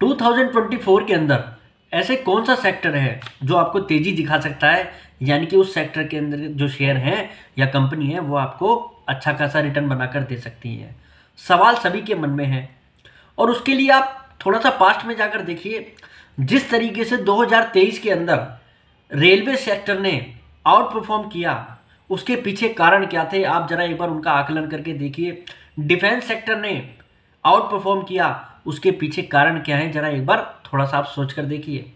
2024 के अंदर ऐसे कौन सा सेक्टर है जो आपको तेज़ी दिखा सकता है? यानी कि उस सेक्टर के अंदर जो शेयर हैं या कंपनी है, वो आपको अच्छा खासा रिटर्न बनाकर दे सकती है। सवाल सभी के मन में है। और उसके लिए आप थोड़ा सा पास्ट में जाकर देखिए, जिस तरीके से 2023 के अंदर रेलवे सेक्टर ने आउट परफॉर्म किया, उसके पीछे कारण क्या थे? आप जरा एक बार उनका आकलन करके देखिए। डिफेंस सेक्टर ने आउट परफॉर्म किया उसके पीछे कारण क्या है, जरा एक बार थोड़ा सा आप सोच कर देखिए।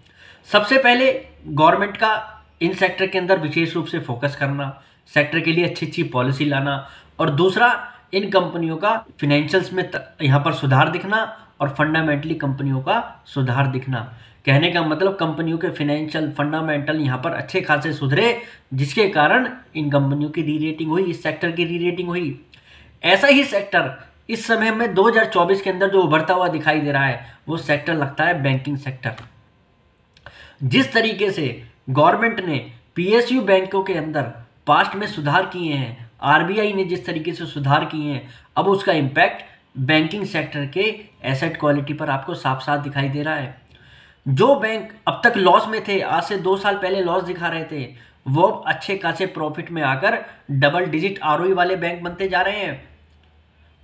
सबसे पहले गवर्नमेंट का इन सेक्टर के अंदर विशेष रूप से फोकस करना, सेक्टर के लिए अच्छी अच्छी पॉलिसी लाना, और दूसरा, इन कंपनियों का फिनेंशियल्स में यहाँ पर सुधार दिखना और फंडामेंटली कंपनियों का सुधार दिखना। कहने का मतलब कंपनियों के फिनेंशियल फंडामेंटल यहाँ पर अच्छे खासे सुधरे, जिसके कारण इन कंपनियों की री रेटिंग हुई, इस सेक्टर की री रेटिंग हुई। ऐसा ही सेक्टर इस समय में 2024 के अंदर जो उभरता हुआ दिखाई दे रहा है, वो सेक्टर लगता है बैंकिंग सेक्टर जिस तरीके से गवर्नमेंट ने पीएसयू बैंकों के अंदर पास्ट में सुधार किए हैं आरबीआई ने जिस तरीके से सुधार किए हैं, अब उसका इम्पैक्ट बैंकिंग सेक्टर के एसेट क्वालिटी पर आपको साफ़ साफ़ दिखाई दे रहा है। जो बैंक अब तक लॉस में थे, आज से दो साल पहले लॉस दिखा रहे थे, वो अच्छे खासे प्रॉफिट में आकर डबल डिजिट आर वाले बैंक बनते जा रहे हैं।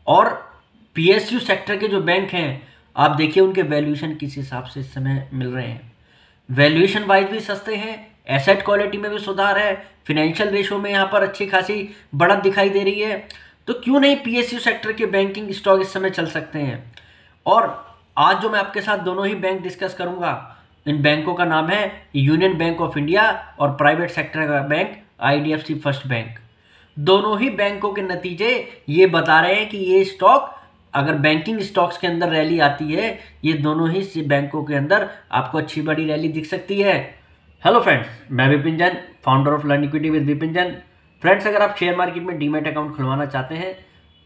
और पीएसयू सेक्टर के जो बैंक हैं, आप देखिए उनके वैल्यूएशन किस हिसाब से इस समय मिल रहे हैं। वैल्यूएशन वाइज भी सस्ते हैं एसेट क्वालिटी में भी सुधार है फिनेंशियल रेशो में यहाँ पर अच्छी खासी बढ़त दिखाई दे रही है। तो क्यों नहीं पीएसयू सेक्टर के बैंकिंग स्टॉक इस समय चल सकते हैं? और आज जो मैं आपके साथ दोनों ही बैंक डिस्कस करूँगा, इन बैंकों का नाम है यूनियन बैंक ऑफ़ इंडिया और प्राइवेट सेक्टर का बैंक आईडीएफसी फ़र्स्ट बैंक दोनों ही बैंकों के नतीजे ये बता रहे हैं कि ये स्टॉक, अगर बैंकिंग स्टॉक्स के अंदर रैली आती है, ये दोनों ही बैंकों के अंदर आपको अच्छी बड़ी रैली दिख सकती है। हेलो फ्रेंड्स, मैं Vipin Jain founder of learn equity with Vipin Jain. Friends, अगर आप शेयर मार्केट में डीमेट अकाउंट खुलवाना चाहते हैं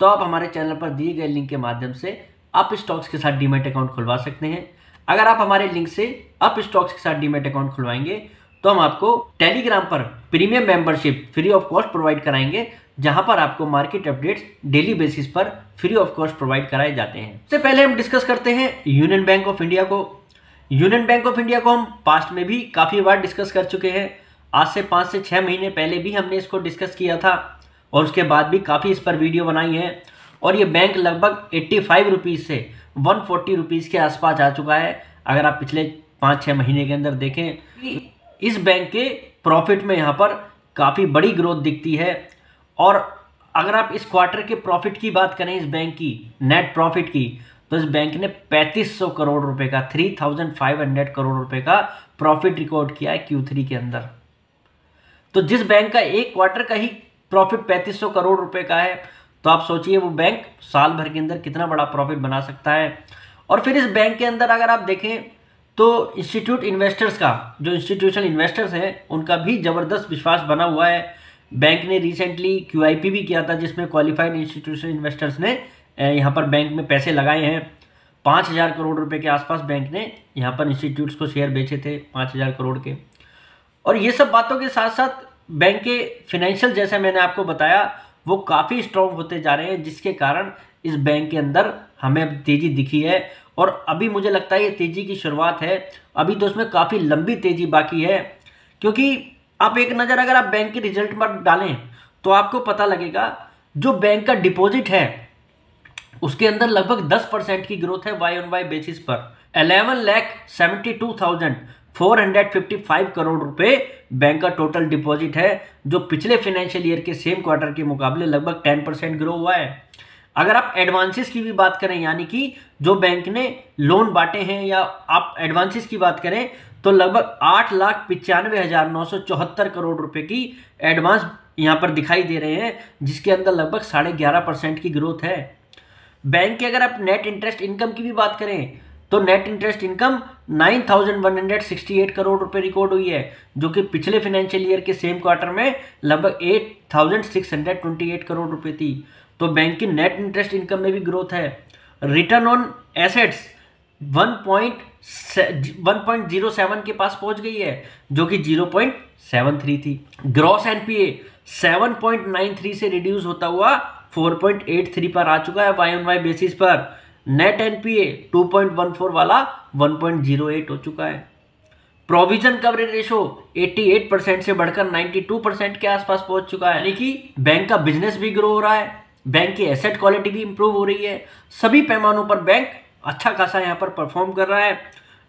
तो आप हमारे चैनल पर दिए गए लिंक के माध्यम से अप स्टॉक्स के साथ डीमेट अकाउंट खुलवा सकते हैं। अगर आप हमारे लिंक से अप स्टॉक्स के साथ डीमेट अकाउंट खुलवाएँगे तो हम आपको टेलीग्राम पर premium membership free of cost provide कराएँगे, जहाँ पर आपको मार्केट अपडेट्स डेली बेसिस पर फ्री ऑफ़ कॉस्ट प्रोवाइड कराए जाते हैं। सबसे पहले हम डिस्कस करते हैं यूनियन बैंक ऑफ़ इंडिया को। यूनियन बैंक ऑफ़ इंडिया को हम पास्ट में भी काफ़ी बार डिस्कस कर चुके हैं। आज से पाँच से छः महीने पहले भी हमने इसको डिस्कस किया था, और उसके बाद भी काफ़ी इस पर वीडियो बनाई है, और ये बैंक लगभग एट्टी फाइव रुपीज़ से वन फोर्टी रुपीज़ के आसपास आ चुका है। अगर आप पिछले पाँच छः महीने के अंदर देखें इस बैंक के प्रॉफिट में यहाँ पर काफ़ी बड़ी ग्रोथ दिखती है। और अगर आप इस क्वार्टर के प्रॉफिट की बात करें, इस बैंक की, नेट प्रॉफिट की तो इस बैंक ने 3500 करोड़ रुपए का 3500 करोड़ रुपए का प्रॉफिट रिकॉर्ड किया है क्यू थ्री के अंदर। तो जिस बैंक का एक क्वार्टर का ही प्रॉफिट 3500 करोड़ रुपए का है तो आप सोचिए वो बैंक साल भर के अंदर कितना बड़ा प्रॉफिट बना सकता है। और फिर इस बैंक के अंदर अगर आप देखें तो इंस्टीट्यूट इन्वेस्टर्स का, जो इंस्टीट्यूशनल इन्वेस्टर्स हैं, उनका भी ज़बरदस्त विश्वास बना हुआ है। बैंक ने रिसेंटली क्यूआईपी भी किया था, जिसमें क्वालिफाइड इंस्टीट्यूशनल इन्वेस्टर्स ने यहाँ पर बैंक में पैसे लगाए हैं। पाँच हज़ार करोड़ रुपए के आसपास बैंक ने यहाँ पर इंस्टीट्यूट्स को शेयर बेचे थे, पाँच हज़ार करोड़ के। और ये सब बातों के साथ साथ बैंक के फिनेंशियल जैसे मैंने आपको बताया, वो काफ़ी स्ट्रॉन्ग होते जा रहे हैं, जिसके कारण इस बैंक के अंदर हमें तेज़ी दिखी है। और अभी मुझे लगता है ये तेज़ी की शुरुआत है। अभी तो उसमें काफ़ी लंबी तेज़ी बाकी है, क्योंकि आप एक नज़र अगर आप बैंक के रिज़ल्ट पर डालें तो आपको पता लगेगा, जो बैंक का डिपॉजिट है, उसके अंदर लगभग 10 परसेंट की ग्रोथ है वाई ऑन वाई बेसिस पर। 11 lakh seventy two thousand four hundred fifty five crore रुपए बैंक का टोटल डिपॉजिट है, जो पिछले फाइनेंशियल ईयर के सेम क्वार्टर के मुकाबले लगभग टेन परसेंट ग्रो हुआ है। अगर आप एडवांसेस की भी बात करें यानी कि जो बैंक ने लोन बांटे हैं या आप एडवांसेस की बात करें तो लगभग आठ लाख पिचानवे हज़ार नौ सौ चौहत्तर करोड़ रुपए की एडवांस यहाँ पर दिखाई दे रहे हैं जिसके अंदर लगभग साढ़े ग्यारह परसेंट की ग्रोथ है। बैंक के अगर आप नेट इंटरेस्ट इनकम की भी बात करें तो नेट इंटरेस्ट इनकम 9,168 करोड़ रुपए रिकॉर्ड हुई है जो कि पिछले फाइनेंशियल ईयर के सेम क्वार्टर में लगभग 8,628 करोड़ रुपए थी। तो बैंक की नेट इंटरेस्ट इनकम में भी ग्रोथ है। Return on assets one point one point zero seven के पास पहुँच गई है, जो कि ज़ीरो पॉइंट सेवन थ्री थी। Gross NPA seven point nine three से रिड्यूस होता हुआ फोर पॉइंट एट थ्री पर आ चुका है वाई ऑन वाई बेसिस पर। नेट एनपीए 2.14 वाला 1.08 हो चुका है। प्रोविज़न कवरेज रेशो 88 परसेंट से बढ़कर 92 परसेंट के आसपास पहुँच चुका है। यानी कि बैंक का बिज़नेस भी ग्रो हो रहा है। बैंक की एसेट क्वालिटी भी इंप्रूव हो रही है। सभी पैमानों पर बैंक अच्छा खासा यहाँ पर परफॉर्म कर रहा है।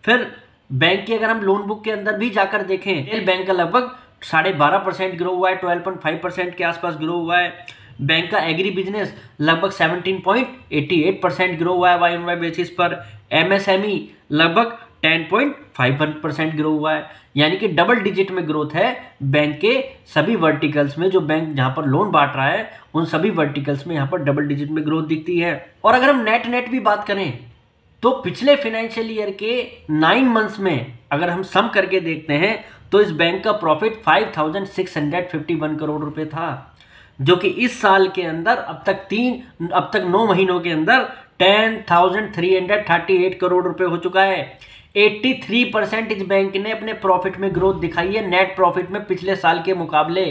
फिर बैंक की अगर हम लोन बुक के अंदर भी जाकर देखें रिटेल बैंक का लगभग साढ़े बारह परसेंट ग्रो हुआ है ट्वेल्व पॉइंट फाइव परसेंट के आसपास ग्रो हुआ है। बैंक का एग्री बिज़नेस लगभग seventeen point eighty eight percent grow हुआ है वाई वाई बेसिस पर। एमएसएमई लगभग ten point five percent grow हुआ है। यानी कि डबल डिजिट में ग्रोथ है बैंक के सभी वर्टिकल्स में। जो बैंक जहाँ पर लोन बांट रहा है उन सभी वर्टिकल्स में यहाँ पर डबल डिजिट में ग्रोथ दिखती है। और अगर हम नेट नेट भी बात करें तो पिछले फाइनेंशियल ईयर के नाइन मंथ्स में अगर हम सम करके देखते हैं तो इस बैंक का प्रॉफिट 5,651 करोड़ रुपए था। जो कि इस साल के अंदर अब तक तीन अब तक नौ महीनों के अंदर 10,338 करोड़ रुपए हो चुका है। 83 परसेंट इस बैंक ने अपने प्रॉफिट में ग्रोथ दिखाई है नेट प्रॉफिट में पिछले साल के मुकाबले।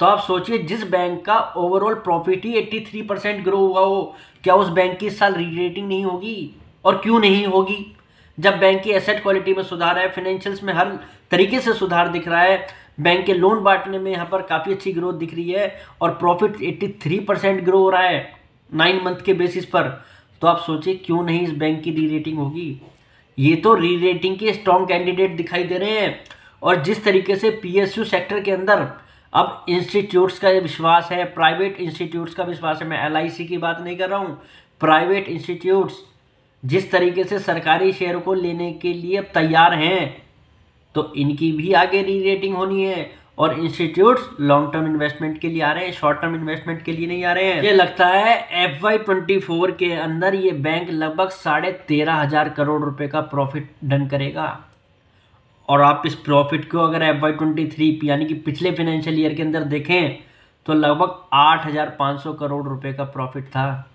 तो आप सोचिए, जिस बैंक का ओवरऑल प्रॉफिट ही 83 परसेंट ग्रो हुआ हो, क्या उस बैंक की इस साल रीरेटिंग नहीं होगी? और क्यों नहीं होगी? जब बैंक की एसेट क्वालिटी में सुधार है फाइनेंशियल्स में हर तरीके से सुधार दिख रहा है, बैंक के लोन बांटने में यहाँ पर काफ़ी अच्छी ग्रोथ दिख रही है और प्रॉफिट 83 परसेंट ग्रो हो रहा है नाइन मंथ के बेसिस पर। तो आप सोचिए, क्यों नहीं इस बैंक की री रेटिंग होगी? ये तो री रेटिंग के स्ट्रॉन्ग कैंडिडेट दिखाई दे रहे हैं। और जिस तरीके से पीएसयू सेक्टर के अंदर अब इंस्टीट्यूट्स का विश्वास है प्राइवेट इंस्टीट्यूट्स का विश्वास है, मैं एलआईसी की बात नहीं कर रहा हूँ। प्राइवेट इंस्टीट्यूट्स जिस तरीके से सरकारी शेयर को लेने के लिए अब तैयार हैं तो इनकी भी आगे री रेटिंग होनी है। और इंस्टीट्यूट्स लॉन्ग टर्म इन्वेस्टमेंट के लिए आ रहे हैं शॉर्ट टर्म इन्वेस्टमेंट के लिए नहीं आ रहे हैं। ये लगता है एफ़ वाई ट्वेंटी फोर के अंदर ये बैंक लगभग साढ़े तेरह हज़ार करोड़ रुपए का प्रॉफिट डन करेगा। और आप इस प्रॉफिट को अगर एफ़ वाई ट्वेंटी थ्री यानी कि पिछले फाइनेंशियल ईयर के अंदर देखें तो लगभग आठ हज़ार पाँच सौ करोड़ रुपए का प्रॉफिट था।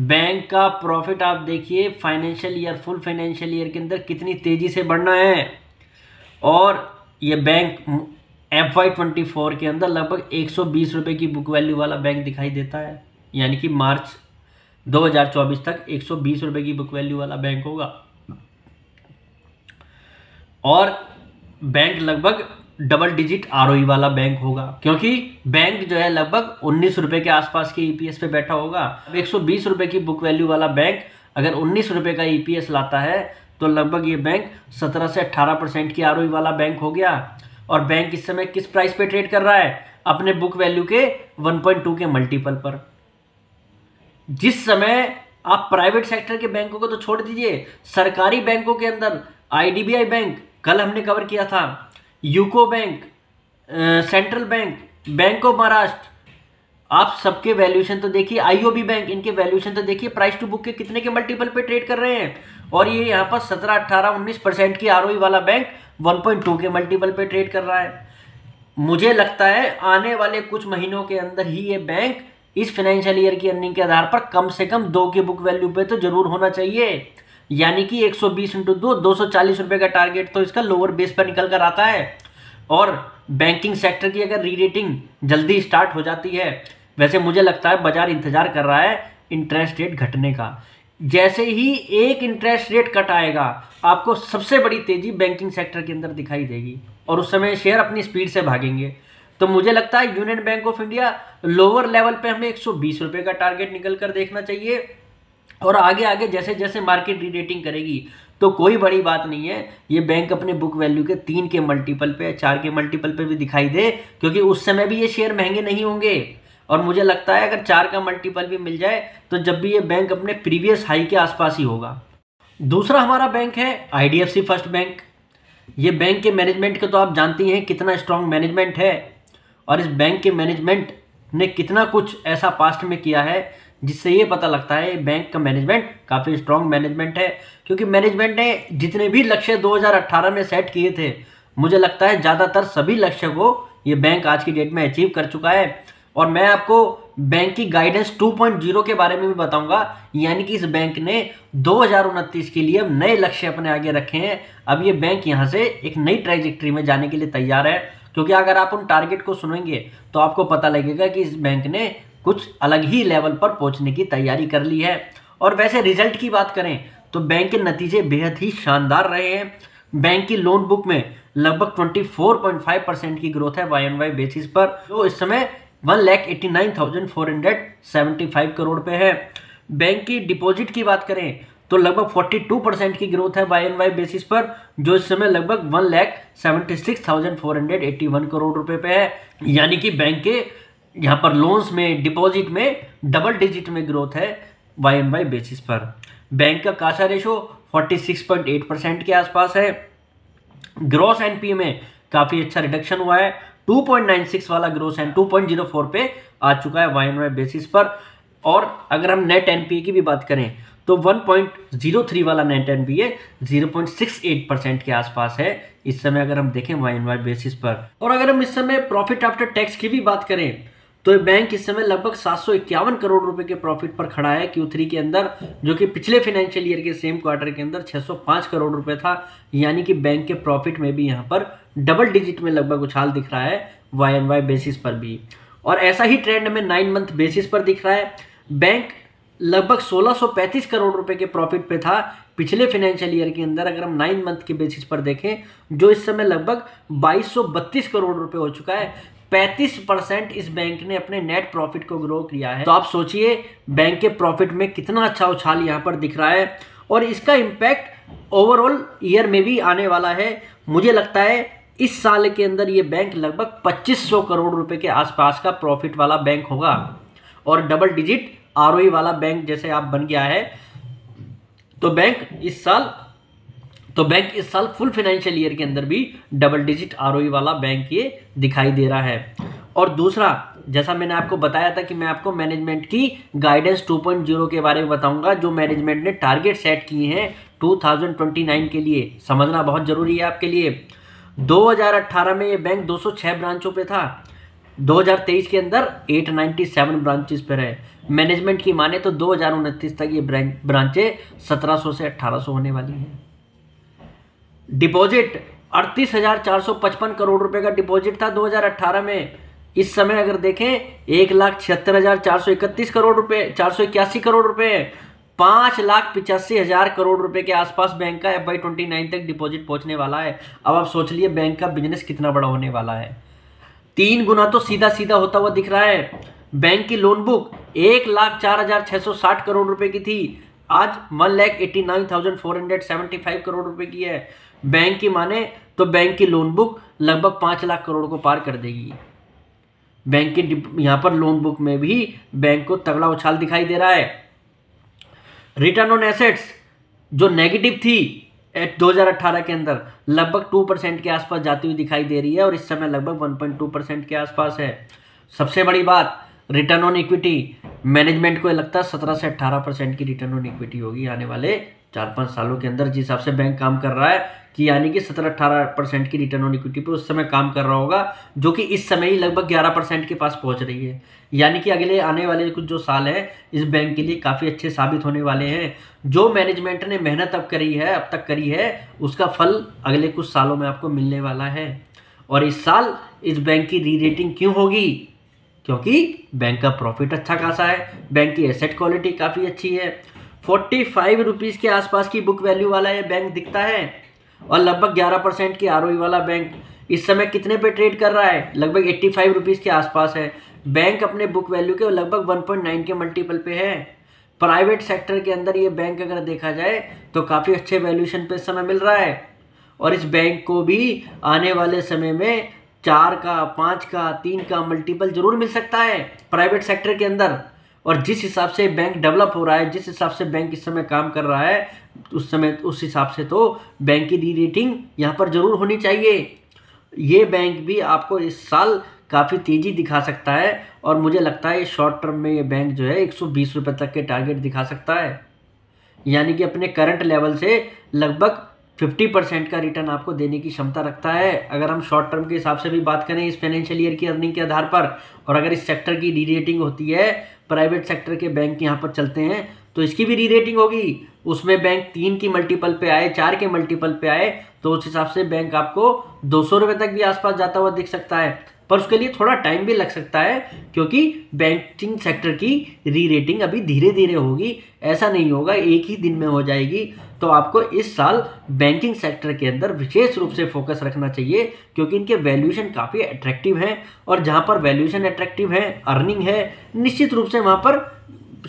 बैंक का प्रॉफिट आप देखिए financial year full financial year के अंदर कितनी तेज़ी से बढ़ना है। और ये bank F Y twenty four के अंदर लगभग एक सौ बीस रुपये की बुक वैल्यू वाला बैंक दिखाई देता है। यानी कि मार्च 2024 तक एक सौ बीस रुपये की बुक वैल्यू वाला बैंक होगा। और बैंक लगभग डबल डिजिट आर वाला बैंक होगा। क्योंकि बैंक जो है लगभग उन्नीस रुपए के आसपास के ईपीएस पे बैठा होगा। एक सौ बीस रुपए की बुक वैल्यू वाला बैंक अगर उन्नीस रुपए का ईपीएस लाता है तो लगभग ये बैंक सत्रह से अट्ठारह परसेंट की आर वाला बैंक हो गया। और बैंक इस समय किस प्राइस पे ट्रेड कर रहा है? अपने बुक वैल्यू के 1.2 के मल्टीपल पर। जिस समय आप प्राइवेट सेक्टर के बैंकों को तो छोड़ दीजिए, सरकारी बैंकों के अंदर आईडीबीआई बैंक कल हमने कवर किया था। UCO bank central bank bank of Maharashtra आप सबके वैल्यूएशन तो देखिए आईओबी बैंक इनके वैल्यूएशन तो देखिए प्राइस टू बुक के कितने के मल्टीपल पे ट्रेड कर रहे हैं। और ये यहाँ पर सत्रह अट्ठारह उन्नीस परसेंट की आर वाला बैंक 1.2 के मल्टीपल पे ट्रेड कर रहा है। मुझे लगता है आने वाले कुछ महीनों के अंदर ही ये बैंक इस फाइनेंशियल ईयर की अर्निंग के आधार पर कम से कम दो के बुक वैल्यू पे तो ज़रूर होना चाहिए। यानी कि 120 सौ बीस इंटू दो दो का टारगेट तो इसका लोअर बेस पर निकल कर आता है। और बैंकिंग सेक्टर की अगर री रेटिंग जल्दी स्टार्ट हो जाती है, वैसे मुझे लगता है बाज़ार इंतज़ार कर रहा है इंटरेस्ट रेट घटने का। जैसे ही एक इंटरेस्ट रेट कट आएगा, आपको सबसे बड़ी तेज़ी बैंकिंग सेक्टर के अंदर दिखाई देगी और उस समय शेयर अपनी स्पीड से भागेंगे। तो मुझे लगता है union bank of India lower level पे हमें एक सौ का टारगेट निकल कर देखना चाहिए और आगे आगे जैसे जैसे मार्केट री रेटिंग करेगी तो कोई बड़ी बात नहीं है। ये बैंक अपने बुक वैल्यू के तीन के मल्टीपल पे, चार के मल्टीपल पे भी दिखाई दे, क्योंकि उस समय भी ये शेयर महँगे नहीं होंगे। और मुझे लगता है अगर चार का मल्टीपल भी मिल जाए तो जब भी ये बैंक अपने प्रीवियस हाई के आसपास ही होगा। दूसरा हमारा बैंक है आईडीएफसी फ़र्स्ट बैंक ये बैंक के मैनेजमेंट के तो आप जानती हैं कितना स्ट्रांग मैनेजमेंट है, और इस बैंक के मैनेजमेंट ने कितना कुछ ऐसा पास्ट में किया है, जिससे ये पता लगता है बैंक का मैनेजमेंट काफ़ी स्ट्रांग मैनेजमेंट है। क्योंकि मैनेजमेंट ने जितने भी लक्ष्य 2018 में सेट किए थे, मुझे लगता है ज़्यादातर सभी लक्ष्य को ये बैंक आज की डेट में अचीव कर चुका है। और मैं आपको बैंक की गाइडेंस 2.0 के बारे में भी बताऊँगा, यानी कि इस बैंक ने दो हज़ार उनतीस के लिए नए लक्ष्य अपने आगे रखे हैं। अब ये बैंक यहाँ से एक नई ट्रेजेक्ट्री में जाने के लिए तैयार है, क्योंकि अगर आप उन टारगेट को सुनेंगे तो आपको पता लगेगा कि इस बैंक ने कुछ अलग ही लेवल पर पहुँचने की तैयारी कर ली है। और वैसे रिज़ल्ट की बात करें तो बैंक के नतीजे बेहद ही शानदार रहे हैं। बैंक की लोन बुक में लगभग 24.5 परसेंट की ग्रोथ है वाई एन वाई बेसिस पर। जो इस समय one lakh eighty nine thousand four hundred seventy five crore पे है। बैंक की डिपॉजिट की बात करें तो लगभग 42 परसेंट की ग्रोथ है वाई एन वाई बेसिस पर, जो इस समय लगभग one lakh seventy six thousand four hundred eighty one crore रुपए पे है। यानी कि बैंक के यहाँ पर लोन्स में डिपॉजिट में डबल डिजिट में ग्रोथ है वाई एन वाई बेसिस पर। बैंक का काशा रेशो 46.8 परसेंट के आसपास है। ग्रॉस एनपीए में काफ़ी अच्छा रिडक्शन हुआ है। 2.96 वाला ग्रोस एन 2.04 पे आ चुका है वाई वाई बेसिस पर। और अगर हम नेट एनपीए की भी बात करें तो 1.03 वाला नेट एनपीए 0.68 परसेंट के आसपास है। इस समय अगर हम देखें वाई वाई बेसिस पर। और अगर हम इस समय प्रॉफिट आफ्टर टैक्स की भी बात करें तो बैंक इस समय लगभग सात करोड़ रुपए के प्रॉफिट पर खड़ा है क्यू के अंदर, जो कि पिछले फाइनेंशियल ईयर के सेम क्वार्टर के अंदर 605 करोड़ रुपए था। यानी कि बैंक के प्रॉफिट में भी यहाँ पर डबल डिजिट में लगभग उछाल दिख रहा है वाई एन वाई बेसिस पर भी। और ऐसा ही ट्रेंड हमें नाइन मंथ बेसिस पर दिख रहा है। बैंक लगभग 1635 करोड़ रुपए के प्रॉफिट पे था पिछले फाइनेंशियल ईयर के अंदर, अगर हम नाइन मंथ के बेसिस पर देखें, जो इस समय लगभग 2232 करोड़ रुपए हो चुका है। 35 परसेंट इस बैंक ने अपने नेट प्रॉफिट को ग्रो किया है। तो आप सोचिए बैंक के प्रॉफिट में कितना अच्छा उछाल यहाँ पर दिख रहा है। और इसका इम्पैक्ट ओवरऑल ईयर में भी आने वाला है। मुझे लगता है इस साल के अंदर ये बैंक लगभग 2500 करोड़ रुपए के आसपास का प्रॉफिट वाला बैंक होगा। और डबल डिजिट आर वाला बैंक जैसे आप बन गया है तो बैंक इस साल तो बैंक इस साल फुल फाइनेंशियल ईयर के अंदर भी डबल डिजिट आर वाला बैंक ये दिखाई दे रहा है। और दूसरा, जैसा मैंने आपको बताया था कि मैं आपको मैनेजमेंट की गाइडेंस 2.0 के बारे में बताऊँगा, जो मैनेजमेंट ने टारगेट सेट किए हैं 2029 के लिए। समझना बहुत ज़रूरी है आपके लिए। 2018 में ये बैंक 206 ब्रांचों पे था। 2023 के अंदर 897 ब्रांचेस पर है मैनेजमेंट की माने तो दो हज़ार उनतीस तक ये ब्रांचें 1700 से 1800 होने वाली हैं। डिपॉजिट अड़तीस हज़ार चार सौ पचपन करोड़ रुपए का डिपॉजिट था 2018 में। इस समय अगर देखें, एक लाख छिहत्तर हज़ार चार सौ इकतीस करोड़ रुपए चार सौ इक्यासी करोड़ रुपए पाँच लाख पिचासी हज़ार करोड़ रुपए के आसपास बैंक का एफ़ आई ट्वेंटी नाइन तक डिपॉजिट पहुँचने वाला है। अब आप सोच लिए, बैंक का बिज़नेस कितना बड़ा होने वाला है। तीन गुना तो सीधा सीधा होता हुआ दिख रहा है। बैंक की लोन बुक एक लाख चार हज़ार छह सौ साठ करोड़ रुपए की थी। आज one lakh eighty nine thousand four hundred seventy five crore रुपए की है। बैंक की माने तो बैंक की लोन बुक लगभग पाँच लाख करोड़ को पार कर देगी। बैंक की यहाँ पर लोन बुक में भी बैंक को तगड़ा उछाल दिखाई दे रहा है। रिटर्न ऑन एसेट्स जो नेगेटिव थी एट 2018 के अंदर, लगभग टू परसेंट के आसपास जाती हुई दिखाई दे रही है और इस समय लगभग 1.2 परसेंट के आसपास है। सबसे बड़ी बात रिटर्न ऑन इक्विटी मैनेजमेंट को लगता है सत्रह से अट्ठारह परसेंट की रिटर्न ऑन इक्विटी होगी आने वाले चार पाँच सालों के अंदर जिस हिसाब से बैंक काम कर रहा है, कि यानी कि सत्रह अट्ठारह परसेंट की रिटर्न ऑन इक्विटी पर उस समय काम कर रहा होगा, जो कि इस समय ही लगभग ग्यारह परसेंट के पास पहुँच रही है। यानी कि अगले आने वाले कुछ जो साल हैं, इस बैंक के लिए काफ़ी अच्छे साबित होने वाले हैं। जो मैनेजमेंट ने मेहनत अब करी है, अब तक करी है, उसका फल अगले कुछ सालों में आपको मिलने वाला है। और इस साल इस बैंक की री रेटिंग क्यों होगी? क्योंकि बैंक का प्रॉफिट अच्छा खासा है बैंक की एसेट क्वालिटी काफ़ी अच्छी है। फोर्टी फाइव रुपीज़ के आसपास की बुक वैल्यू वाला ये बैंक दिखता है और लगभग ग्यारह परसेंट की आर वाला बैंक इस समय कितने पे ट्रेड कर रहा है? लगभग एट्टी फाइव रुपीज़ के आसपास है। बैंक अपने बुक वैल्यू के लगभग वन पॉइंट नाइन के मल्टीपल पे है। प्राइवेट सेक्टर के अंदर ये बैंक अगर देखा जाए तो काफ़ी अच्छे वैल्यूशन पे समय मिल रहा है। और इस बैंक को भी आने वाले समय में चार का, पाँच का, तीन का मल्टीपल ज़रूर मिल सकता है। प्राइवेट सेक्टर के अंदर और जिस हिसाब से बैंक डेवलप हो रहा है, जिस हिसाब से बैंक इस समय काम कर रहा है, उस समय, उस हिसाब से तो बैंक की री रेटिंग यहाँ पर ज़रूर होनी चाहिए। ये बैंक भी आपको इस साल काफ़ी तेज़ी दिखा सकता है और मुझे लगता है शॉर्ट टर्म में ये बैंक जो है एक सौ तक के टारगेट दिखा सकता है। यानी कि अपने करंट लेवल से लगभग फिफ्टी परसेंट का रिटर्न आपको देने की क्षमता रखता है। अगर हम शॉर्ट टर्म के हिसाब से भी बात करें, इस फाइनेंशियल ईयर की अर्निंग के आधार पर, और अगर इस सेक्टर की री रेटिंग होती है प्राइवेट सेक्टर के बैंक यहाँ पर चलते हैं तो इसकी भी री रेटिंग होगी। उसमें बैंक तीन की मल्टीपल पे आए, चार के मल्टीपल पे आए तो उस हिसाब से बैंक आपको दो सौ रुपये तक भी आसपास जाता हुआ दिख सकता है। पर उसके लिए थोड़ा टाइम भी लग सकता है, क्योंकि बैंकिंग सेक्टर की री रेटिंग अभी धीरे धीरे होगी। ऐसा नहीं होगा, एक ही दिन में हो जाएगी। तो आपको इस साल बैंकिंग सेक्टर के अंदर विशेष रूप से फोकस रखना चाहिए, क्योंकि इनके वैल्यूएशन काफ़ी अट्रैक्टिव हैं और जहाँ पर वैल्यूएशन अट्रैक्टिव है अर्निंग है, निश्चित रूप से वहाँ पर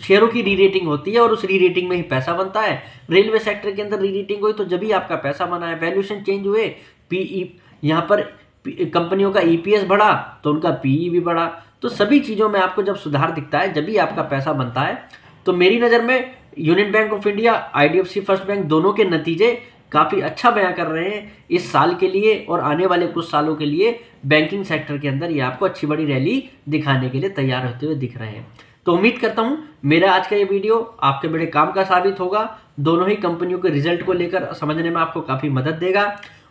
शेयरों की री रेटिंग होती है और उस री रेटिंग में ही पैसा बनता है। रेलवे सेक्टर के अंदर री रेटिंग हुई तो जब ही आपका पैसा बना है वैल्यूएशन चेंज हुए पीई यहाँ पर कंपनियों का ईपीएस बढ़ा तो उनका पीई भी बढ़ा। तो सभी चीज़ों में आपको जब सुधार दिखता है, जब भी आपका पैसा बनता है तो मेरी नज़र में Union Bank of India IDFC First Bank दोनों के नतीजे काफ़ी अच्छा बयां कर रहे हैं इस साल के लिए और आने वाले कुछ सालों के लिए बैंकिंग सेक्टर के अंदर ये आपको अच्छी बड़ी रैली दिखाने के लिए तैयार होते हुए दिख रहे हैं। तो उम्मीद करता हूँ, मेरा आज का ये वीडियो आपके बड़े काम का साबित होगा। दोनों ही कंपनियों के रिज़ल्ट को लेकर समझने में आपको काफ़ी मदद देगा।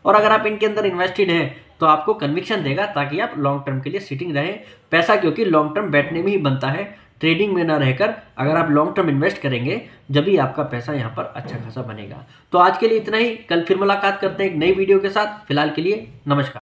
और अगर आप इनके अंदर इन्वेस्टेड हैं तो आपको कन्विक्शन देगा ताकि आप लॉन्ग टर्म के लिए सिटिंग रहें। पैसा क्योंकि लॉन्ग टर्म बैठने में ही बनता है। ट्रेडिंग में ना रहकर अगर आप लॉन्ग टर्म इन्वेस्ट करेंगे, जब भी आपका पैसा यहाँ पर अच्छा खासा बनेगा। तो आज के लिए इतना ही। कल फिर मुलाकात करते हैं एक नई वीडियो के साथ। फ़िलहाल के लिए नमस्कार।